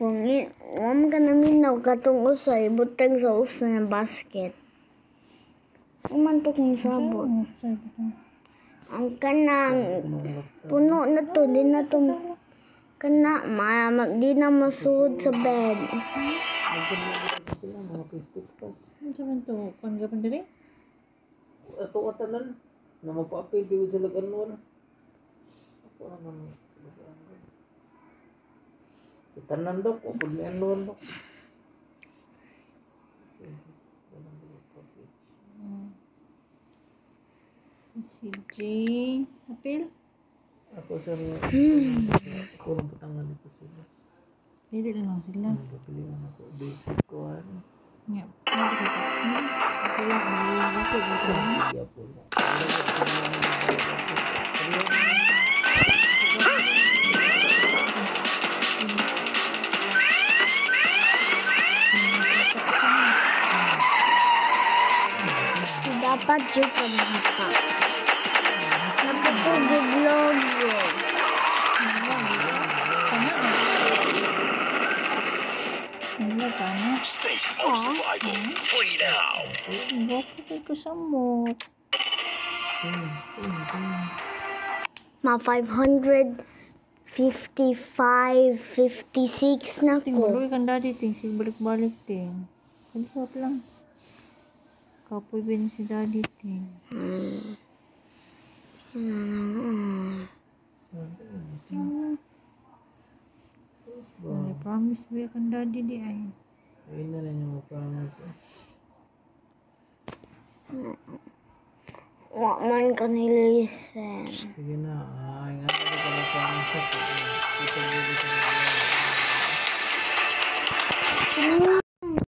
Kung i, wam ka na minaw katong usay, butang sa usay ng basket. Uman to kong sabot. Ang kanang puno na to, di na to kana ma, ma di na masud sa bed. Ano sa man to? Kuan ka pan diri? Ato ka tanan, na magpa-apil, di ko sila ganun. Ako naman, tanan dok, o kung may anon dok. Si J. Apil? Ako sa ako rin patangan dito sila. Pili na lang sila. Pagpilihan ako, basic ko ano. Nga. Ano ka text mo? Ano ko. Dapat yun sa mga pa. Dapat ko gi-vlog yun. Ano ka na? Ang gwapo kay kasamot. Ma 555, 56 na ko. Tinguluy kang daddy ting. Si balik-balik ting. Kalisap lang. Kapoy bin si daddy ting. Ay, promise ba kang daddy di ay. Ayun na lang yung promise. eh. Wa man ka nilisen. Sige na, ay nga na ka na promise. Ito, ito, ito, ito, ito.